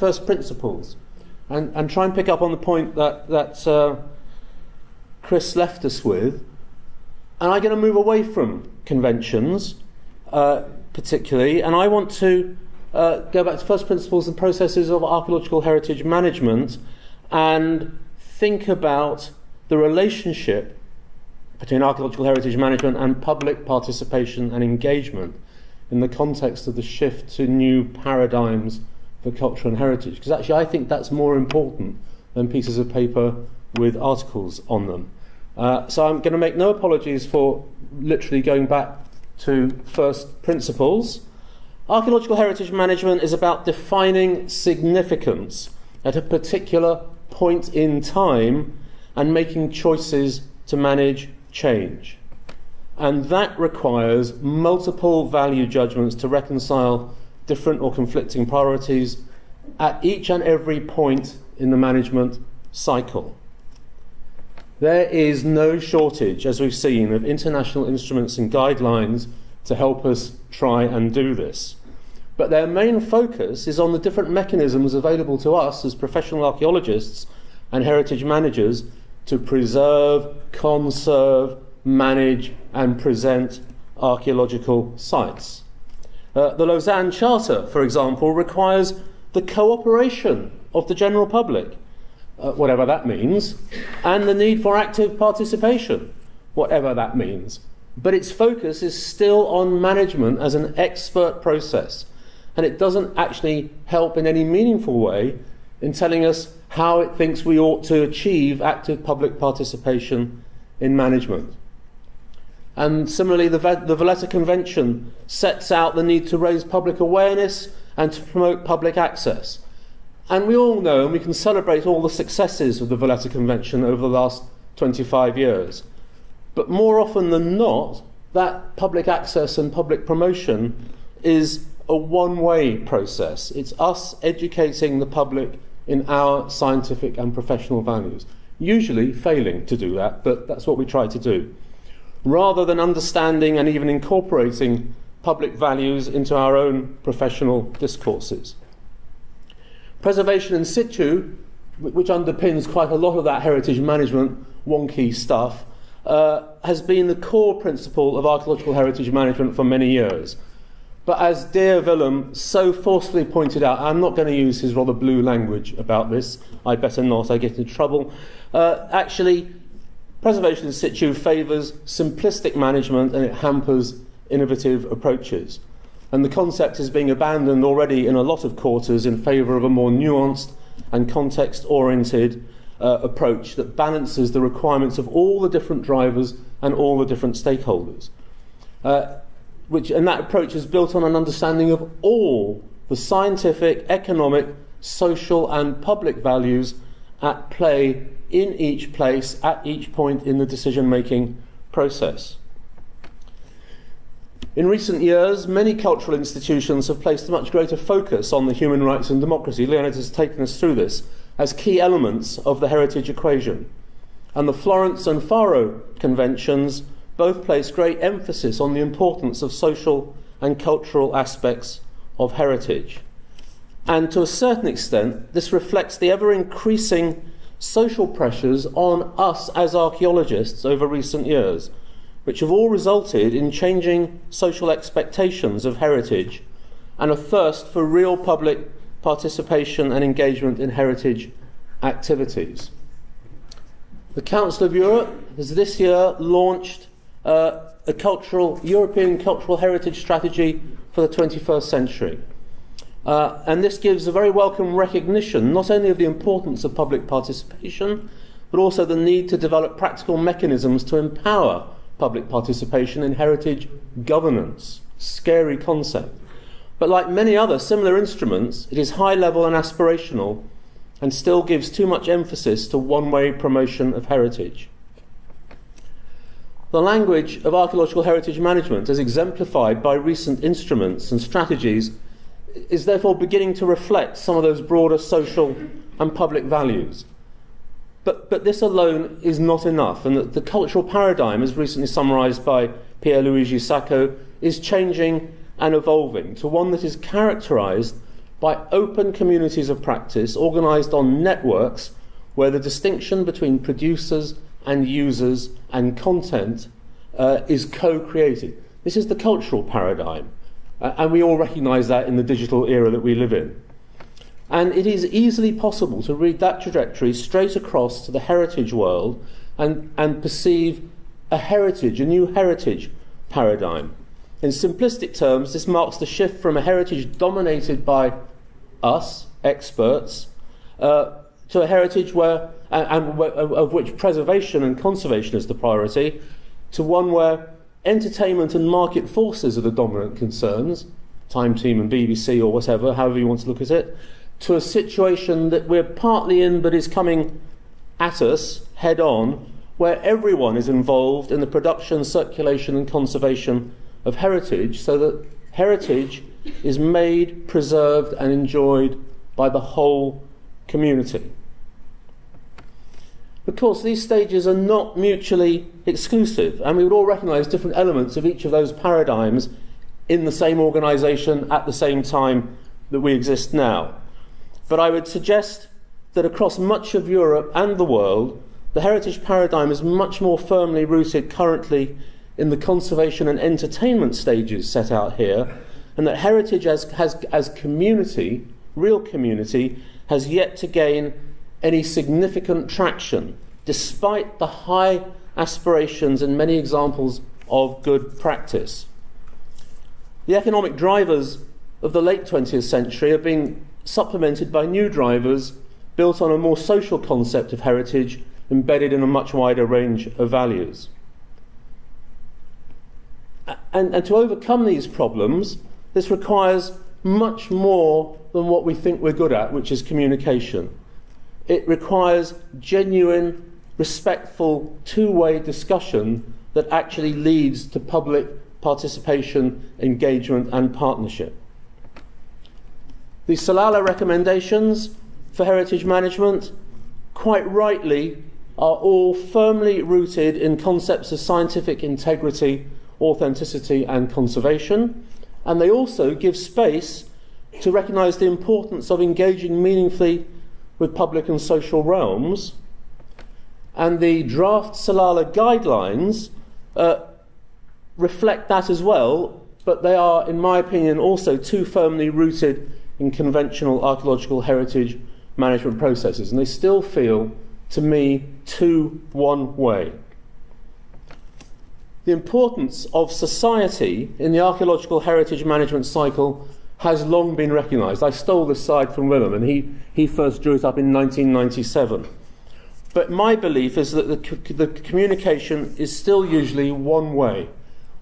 first principles and, and try and pick up on the point that, that uh, Chris left us with. And I'm going to move away from conventions, uh, particularly, and I want to uh, go back to first principles and processes of archaeological heritage management and think about the relationship between archaeological heritage management and public participation and engagement in the context of the shift to new paradigms for culture and heritage. Because actually, I think that's more important than pieces of paper with articles on them. Uh, so I'm going to make no apologies for literally going back to first principles. Archaeological heritage management is about defining significance at a particular point in time and making choices to manage change. And that requires multiple value judgments to reconcile different or conflicting priorities at each and every point in the management cycle. There is no shortage, as we've seen, of international instruments and guidelines to help us try and do this. But their main focus is on the different mechanisms available to us as professional archaeologists and heritage managers to preserve, conserve, manage, and present archaeological sites. Uh, the Lausanne Charter, for example, requires the cooperation of the general public, uh, whatever that means, and the need for active participation, whatever that means. But its focus is still on management as an expert process, and it doesn't actually help in any meaningful way in telling us how it thinks we ought to achieve active public participation in management. And similarly, the, the Valletta Convention sets out the need to raise public awareness and to promote public access. And we all know and we can celebrate all the successes of the Valletta Convention over the last 25 years. But more often than not, that public access and public promotion is a one way process. It's us educating the public in our scientific and professional values. Usually failing to do that, but that's what we try to do. Rather than understanding and even incorporating public values into our own professional discourses. Preservation in situ, which underpins quite a lot of that heritage management wonky stuff, uh, has been the core principle of archaeological heritage management for many years. But as Dear Willem so forcefully pointed out, I'm not going to use his rather blue language about this, I better not, I get into trouble. Uh, actually, preservation in situ favours simplistic management and it hampers innovative approaches. And the concept is being abandoned already in a lot of quarters in favour of a more nuanced and context oriented uh, approach that balances the requirements of all the different drivers and all the different stakeholders. Uh, which, and that approach is built on an understanding of all the scientific, economic, social, and public values at play in each place at each point in the decision making process. In recent years, many cultural institutions have placed a much greater focus on the human rights and democracy. Leonid has taken us through this as key elements of the heritage equation. And the Florence and Faro conventions both place great emphasis on the importance of social and cultural aspects of heritage. And to a certain extent, this reflects the ever increasing social pressures on us as archaeologists over recent years, which have all resulted in changing social expectations of heritage and a thirst for real public participation and engagement in heritage activities. The Council of Europe has this year launched uh, a cultural, European cultural heritage strategy for the 21st century. Uh, and this gives a very welcome recognition not only of the importance of public participation, but also the need to develop practical mechanisms to empower public participation in heritage governance. Scary concept. But like many other similar instruments, it is high level and aspirational and still gives too much emphasis to one way promotion of heritage. The language of archaeological heritage management, as exemplified by recent instruments and strategies, is therefore beginning to reflect some of those broader social and public values. But, but this alone is not enough, and the, the cultural paradigm, as recently summarized by Pierluigi Sacco, is changing and evolving to one that is characterized by open communities of practice organised on networks where the distinction between producers and users and content uh, is co created. This is the cultural paradigm, uh, and we all recognise that in the digital era that we live in. And it is easily possible to read that trajectory straight across to the heritage world and, and perceive a heritage, a new heritage paradigm. In simplistic terms, this marks the shift from a heritage dominated by us, experts, uh, to a heritage where, and, and, of which preservation and conservation is the priority, to one where entertainment and market forces are the dominant concerns, Time Team and BBC or whatever, however you want to look at it, to a situation that we're partly in but is coming at us head on, where everyone is involved in the production, circulation, and conservation of heritage, so that heritage is made, preserved, and enjoyed by the whole community. Of course, these stages are not mutually exclusive, and we would all recognise different elements of each of those paradigms in the same organisation at the same time that we exist now. But I would suggest that across much of Europe and the world, the heritage paradigm is much more firmly rooted currently in the conservation and entertainment stages set out here, and that heritage as, has, as community, real community, has yet to gain any significant traction, despite the high aspirations and many examples of good practice. The economic drivers of the late 20th century have been supplemented by new drivers built on a more social concept of heritage embedded in a much wider range of values. And, and to overcome these problems, this requires much more than what we think we're good at, which is communication. It requires genuine, respectful, two way discussion that actually leads to public participation, engagement, and partnership. The Salalah recommendations for heritage management, quite rightly, are all firmly rooted in concepts of scientific integrity, authenticity, and conservation. And they also give space to recognise the importance of engaging meaningfully with public and social realms. And the draft Salalah guidelines uh, reflect that as well, but they are, in my opinion, also too firmly rooted in conventional archaeological heritage management processes, and they still feel, to me, too one way. The importance of society in the archaeological heritage management cycle has long been recognised. I stole this slide from Willem, and he, he first drew it up in 1997. But my belief is that the, the communication is still usually one way.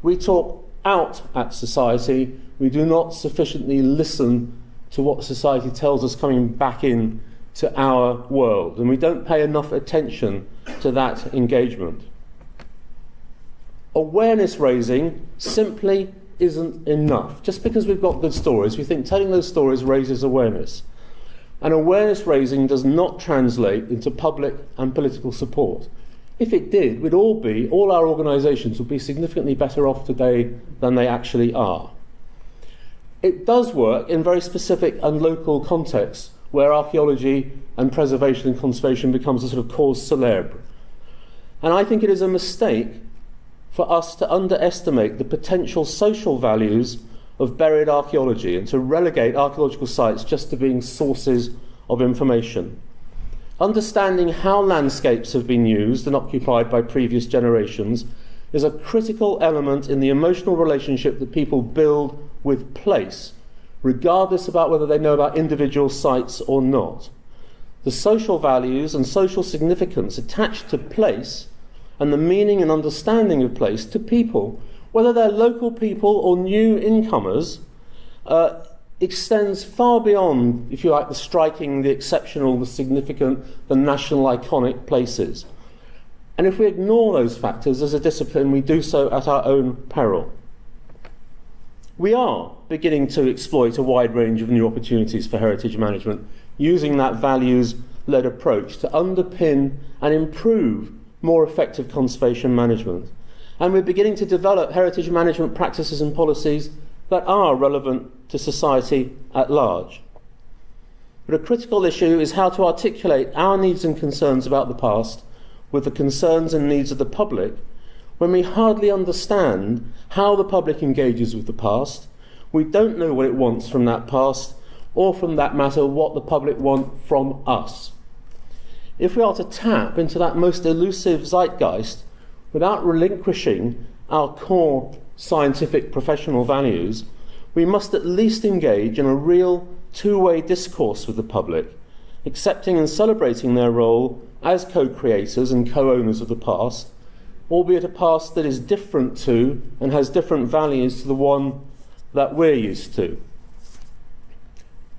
We talk out at society, we do not sufficiently listen to what society tells us coming back in to our world, and we don't pay enough attention to that engagement. Awareness raising simply isn't enough. Just because we've got good stories, we think telling those stories raises awareness. And awareness raising does not translate into public and political support. If it did, we'd all be, all our organisations would be significantly better off today than they actually are. It does work in very specific and local contexts where archaeology and preservation and conservation becomes a sort of cause célèbre. And I think it is a mistake for us to underestimate the potential social values of buried archaeology and to relegate archaeological sites just to being sources of information. Understanding how landscapes have been used and occupied by previous generations is a critical element in the emotional relationship that people build with place, regardless about whether they know about individual sites or not. The social values and social significance attached to place and the meaning and understanding of place to people, whether they're local people or new incomers, uh, extends far beyond, if you like, the striking, the exceptional, the significant, the national iconic places. And if we ignore those factors as a discipline, we do so at our own peril. We are beginning to exploit a wide range of new opportunities for heritage management using that values led approach to underpin and improve more effective conservation management. And we're beginning to develop heritage management practices and policies that are relevant to society at large. But a critical issue is how to articulate our needs and concerns about the past with the concerns and needs of the public when we hardly understand how the public engages with the past, we don't know what it wants from that past, or from that matter, what the public want from us. If we are to tap into that most elusive zeitgeist without relinquishing our core scientific professional values, we must at least engage in a real two way discourse with the public, accepting and celebrating their role as co creators and co owners of the past, albeit a past that is different to and has different values to the one that we're used to.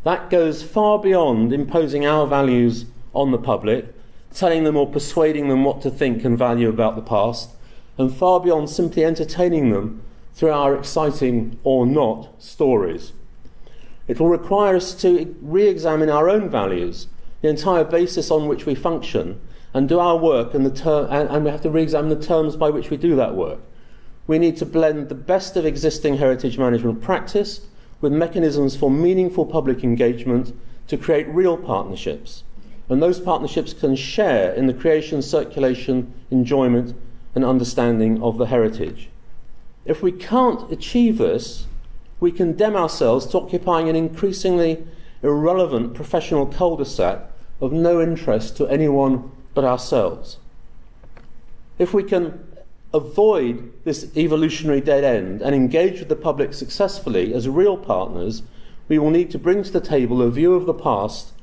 That goes far beyond imposing our values on the public, telling them or persuading them what to think and value about the past, and far beyond simply entertaining them through our exciting or not stories. It will require us to re examine our own values, the entire basis on which we function, and do our work, and, ter- and, and we have to re examine the terms by which we do that work. We need to blend the best of existing heritage management practice with mechanisms for meaningful public engagement to create real partnerships. And those partnerships can share in the creation, circulation, enjoyment, and understanding of the heritage. If we can't achieve this, we condemn ourselves to occupying an increasingly irrelevant professional cul de sac of no interest to anyone but ourselves. If we can avoid this evolutionary dead end and engage with the public successfully as real partners, we will need to bring to the table a view of the past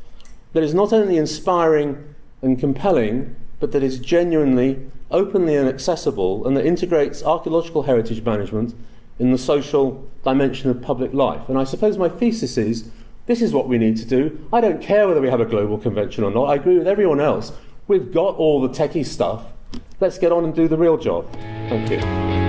that is not only inspiring and compelling, but that is genuinely, openly and accessible, and that integrates archaeological heritage management in the social dimension of public life. And I suppose my thesis is this is what we need to do. I don't care whether we have a global convention or not. I agree with everyone else. We've got all the techie stuff. Let's get on and do the real job. Thank you.